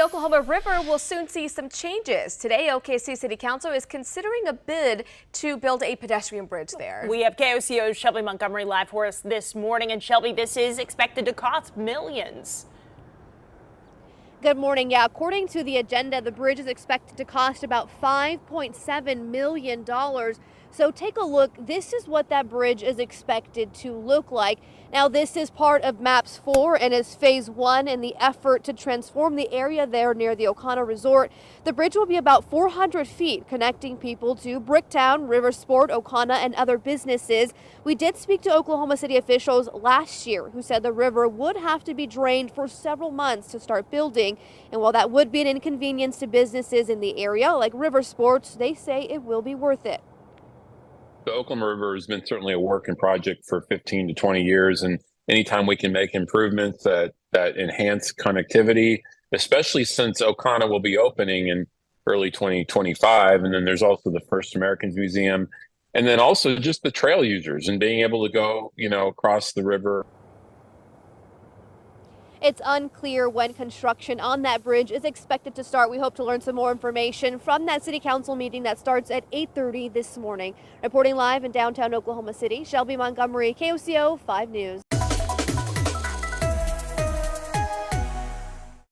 the Oklahoma River will soon see some changes. Today, OKC City Council is considering a bid to build a pedestrian bridge there. We have KOCO's Shelby Montgomery live for us this morning. And Shelby, this is expected to cost millions. Good morning. Yeah, according to the agenda, the bridge is expected to cost about $5.7 million. So take a look. This is what that bridge is expected to look like. Now, this is part of MAPS 4 and is phase one in the effort to transform the area there near the OKANA Resort. The bridge will be about 400 feet, connecting people to Bricktown, Riversport, OKANA, and other businesses. We did speak to Oklahoma City officials last year who said the river would have to be drained for several months to start building. And while that would be an inconvenience to businesses in the area like Riversports, they say it will be worth it the Oklahoma River has been certainly a work working project for 15 to 20 years. And anytime we can make improvements that, that enhance connectivity, especially since OKANA will be opening in early 2025. And then there's also the First Americans Museum. And then also just the trail users and being able to go, you know, across the river. It's unclear when construction on that bridge is expected to start. We hope to learn some more information from that city council meeting that starts at 8:30 this morning. Reporting live in downtown Oklahoma City, Shelby Montgomery, KOCO 5 News.